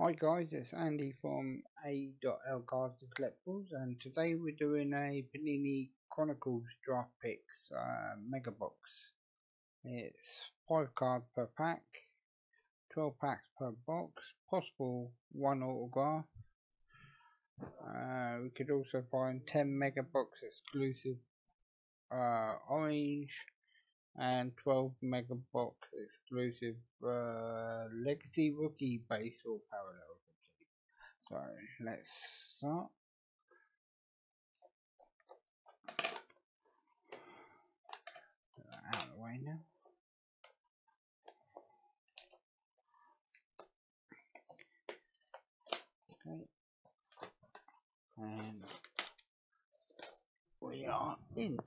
Hi guys, it's Andy from A.L Cards and Collectibles and today we're doing a Panini Chronicles Draft Picks uh, Mega Box. It's 5 cards per pack, 12 packs per box, possible 1 autograph. Uh, we could also find 10 Mega Box exclusive uh, orange and 12 mega box exclusive uh, legacy rookie base or parallel so let's start. Out of the way now. Okay. And we are in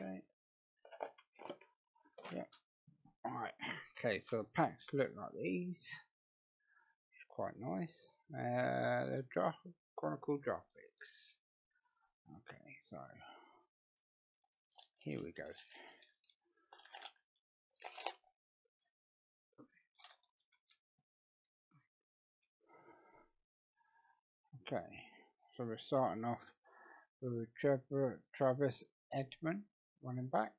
Okay. Yeah. Alright. Okay, so the packs look like these. It's quite nice. Uh, the draft Chronicle Graphics. Okay, so here we go. Okay, so we're starting off with Trevor, Travis Edmond running back.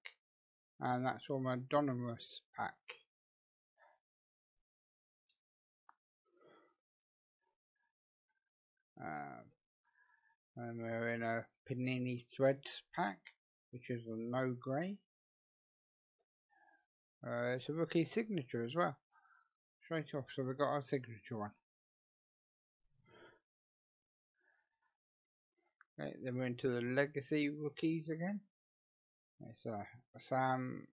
And that's from a Donruss pack. And we're in a Panini Threads pack, which is a no grey. Uh, it's a rookie signature as well. Straight off, so we've got our signature one. Okay, then we're into the legacy rookies again. It's uh, Sam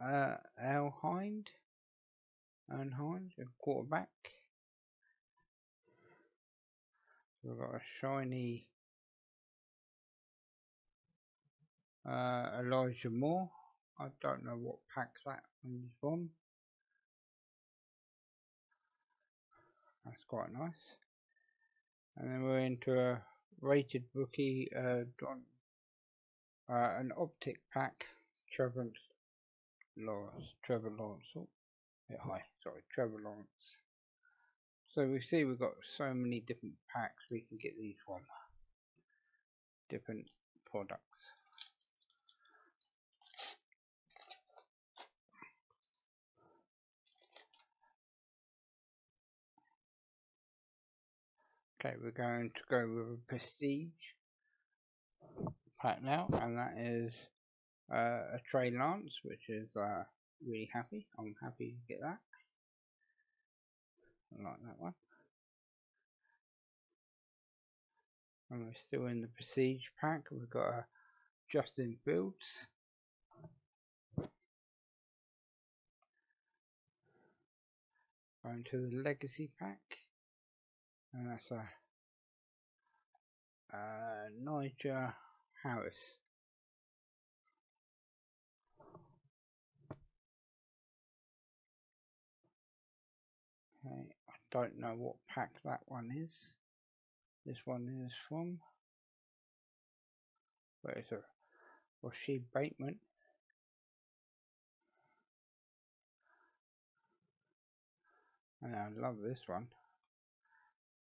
uh, Elhind, Elhind, a quarterback. We've got a shiny uh, Elijah Moore. I don't know what pack that one's from. That's quite nice. And then we're into a rated rookie uh, Don uh, an optic pack, Trevor Lawrence, Trevor Lawrence, oh, yeah, hi, sorry, Trevor Lawrence. So we see we've got so many different packs we can get these from, different products. Okay, we're going to go with a Prestige pack now, and that is uh, a Trey Lance, which is uh, really happy. I'm happy to get that. Like that one. And we're still in the Prestige pack. We've got a Justin Fields. Going to the Legacy pack. And that's a uh, Najee Harris. Okay, don't know what pack that one is. This one is from. Where is it? Rashod Bateman. And I love this one.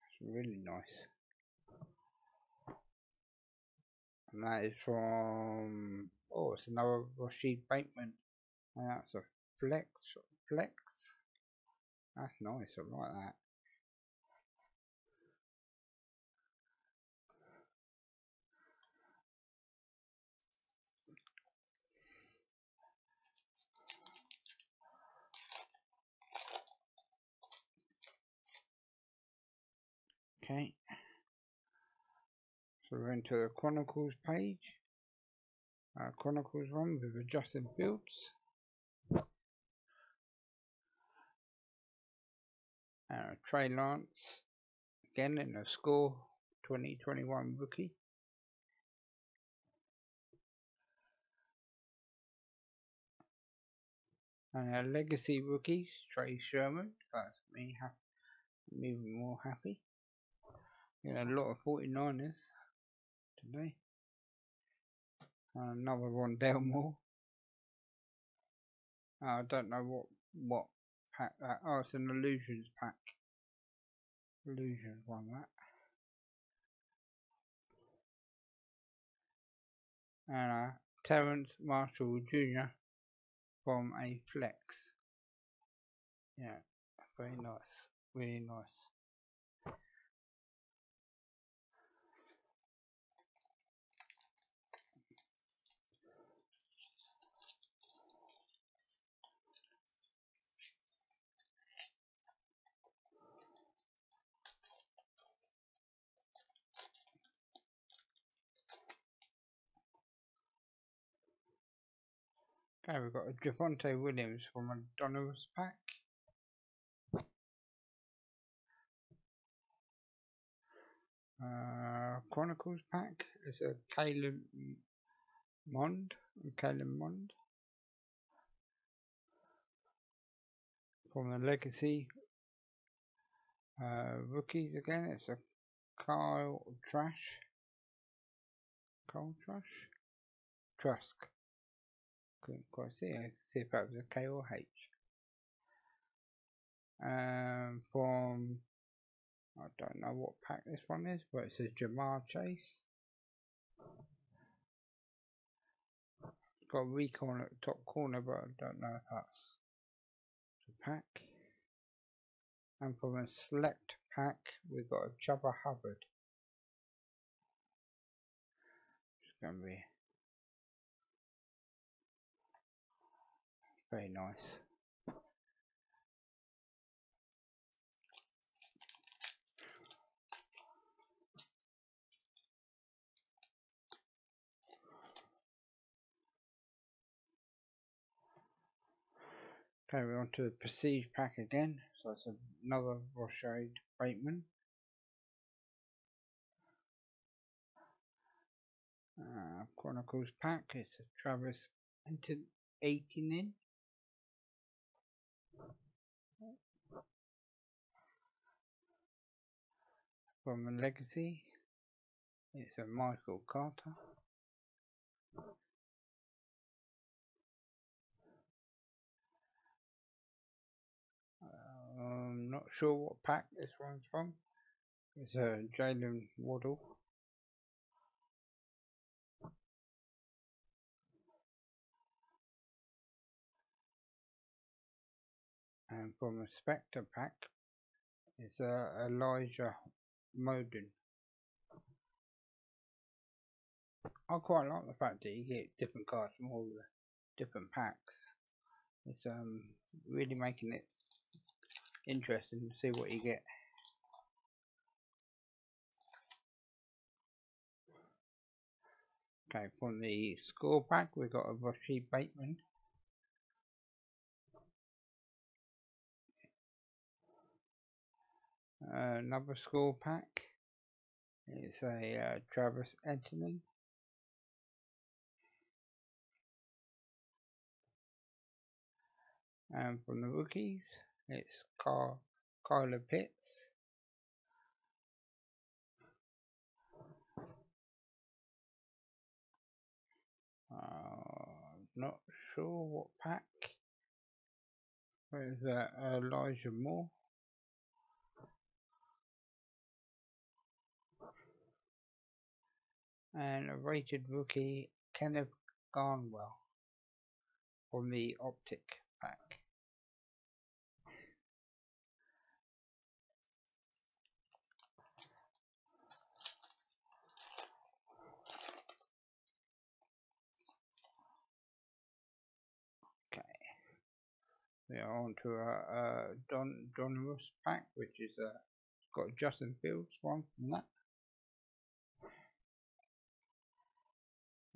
It's really nice. and that is from oh it's another Rashod Bateman and that's a flex flex that's nice I like that okay so we're into the Chronicles page. Uh, Chronicles one with Justin Fields. Uh, Trey Lance again in a score 2021 rookie. And our legacy rookies, Trey Sermon, that's me I'm even more happy. A lot of 49ers today. And Another one Delmore. I don't know what what pack that. Oh, it's an illusions pack. Illusions one that. And uh, Terrace Marshall Jr. from a flex. Yeah, very nice. Really nice. Okay, we've got a Javonte Williams from Donruss pack. Uh, Chronicles pack is a Caleb Mond, Caleb Mond. From the Legacy uh, rookies again, it's a Kyle Trash. Kyle Trash? Trusk couldn't quite see it. See if that was a K or H. Um, from I don't know what pack this one is, but it's a Ja'Marr Chase. Got a recon at the top corner, but I don't know if that's the pack. And from a select pack, we've got a Chuba Hubbard. It's going to be Very nice. Okay, we're on to the Prestige pack again. So it's another Rashod Bateman. Uh, Chronicles pack. It's a Travis Etienne. From legacy, it's a Michael Carter. I'm um, not sure what pack this one's from. It's a Jaylen Waddle. And from a Spectra pack, it's a Elijah Molden. I quite like the fact that you get different cards from all the different packs. It's um really making it interesting to see what you get. Okay, from the score pack we've got a Rashod Bateman. Another school pack. It's a uh, Travis Etienne. And from the rookies, it's Car Kyler Pitts. Uh, not sure what pack. Where's that? Elijah Moore. And a rated rookie Kenneth Gainwell from the Optic pack. Okay, we are on to a, a uh, Don Donruss pack, which is uh, a got Justin Fields one from that.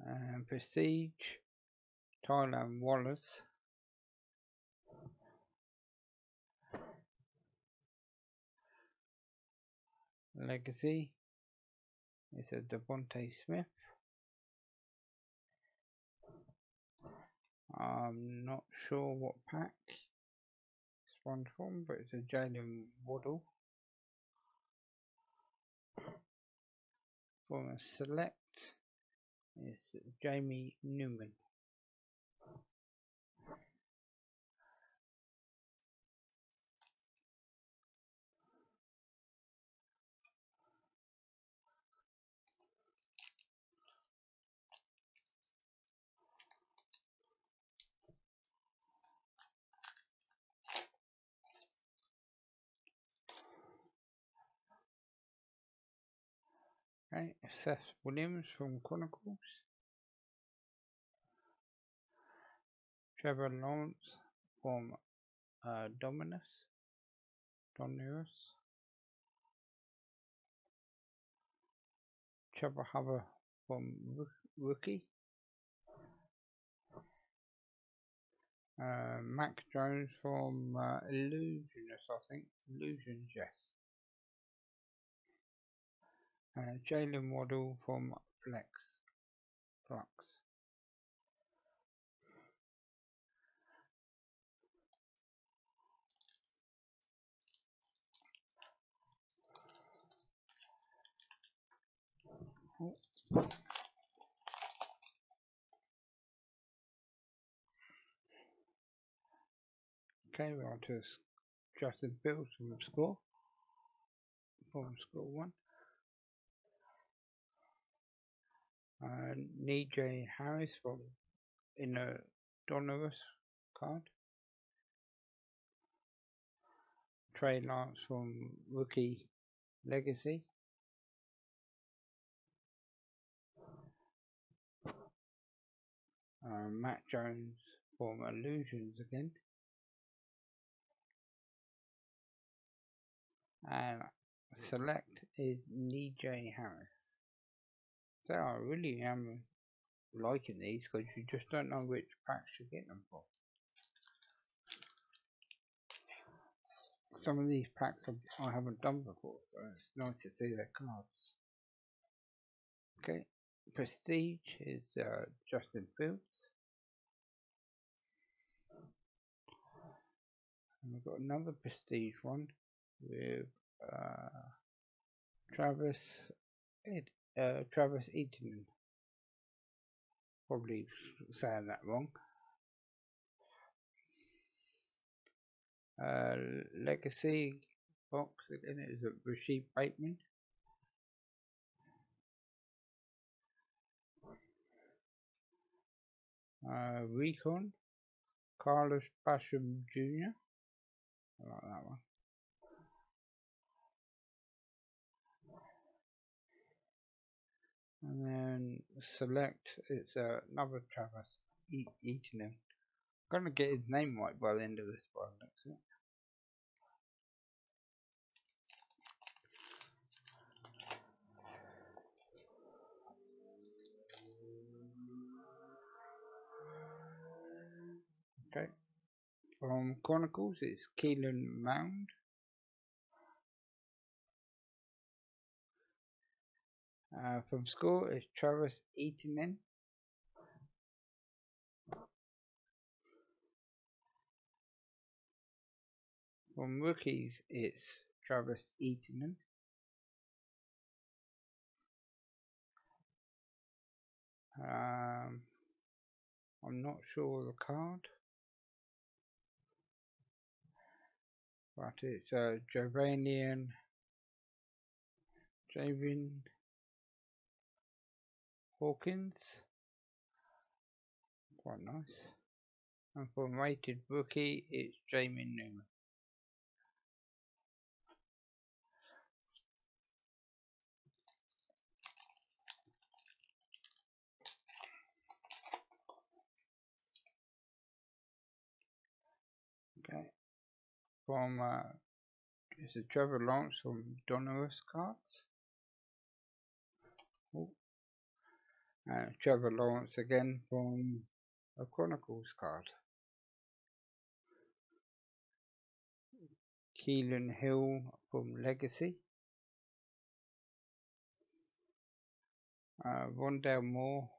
and Prestige, Tyler Wallace. Legacy is a Devontae Smith. I'm not sure what pack it's spawned from, but it's a Jaylen Waddle. From a select Jamie Newman. Okay, Seth Williams from Chronicles. Trevor Lawrence from uh, Dominus. Dominus. Trevor Hubber from Rookie. Uh, Mac Jones from uh, Illusionist, I think. Yes uh, Jaylen Waddle from Flex Flux. Okay, we're on to Justin Fields from school. From school one. Najee Harris from in a Donovan card. Trey Lance from Rookie Legacy. Uh, Matt Jones from Illusions again. And select is Najee Harris. So I really am liking these because you just don't know which packs you're getting them for. Some of these packs I haven't done before, so it's nice to see their cards. Okay, Prestige is uh, Justin Fields. And we've got another Prestige one with uh, Travis Ed uh, Travis Etienne. Probably saying that wrong. Uh, Legacy box again is a Rashod Bateman. Uh, Recon, Carlos Basham Jr. I like that one. And then select it's uh, another Travis e him. I'm gonna get his name right by the end of this one, looks. Okay. From Chronicles, it's Keelan Mound. Uh, from school is Travis Etienne. From rookies, it's Travis Etienne. Um, I'm not sure the card, but it's uh, Javanian, Javin Hawkins. Quite nice. And for rated rookie, it's Jamie Newman. Okay. From uh, it's a Trevor Lawrence from Donruss cards. Uh, Trevor Lawrence again from a Chronicles card. Keelan Hill from Legacy. Uh, Rondale Moore.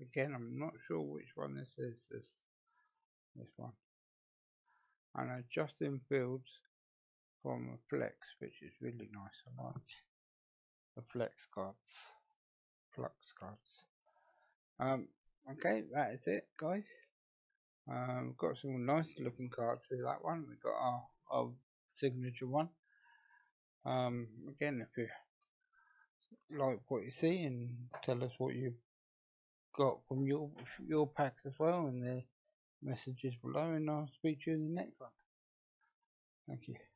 Again, I'm not sure which one this is. This, this one. And uh, Justin Fields from a Flex, which is really nice. I like the Flex cards. flux cards. Um, okay, that is it, guys. Um, got some nice looking cards with that one. We've got our, our signature one. Um, again, if you like what you see and tell us what you got from your your packs as well in the messages below and I'll speak to you in the next one. Thank you.